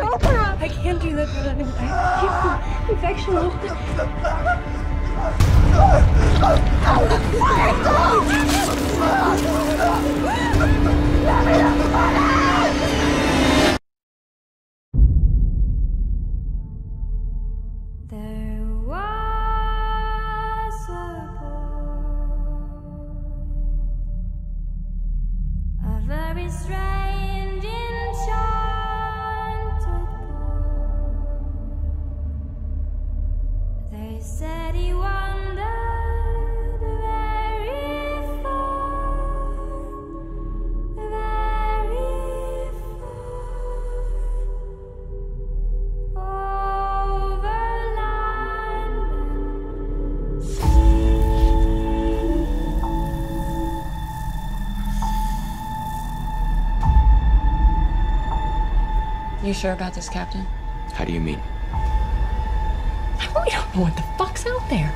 Oprah! I can't do that, but I can't. Infection. There was a boy, a very strange, You sure about this, Captain? How do you mean? We don't know what the fuck's out there.